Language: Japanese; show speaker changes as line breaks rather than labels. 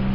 you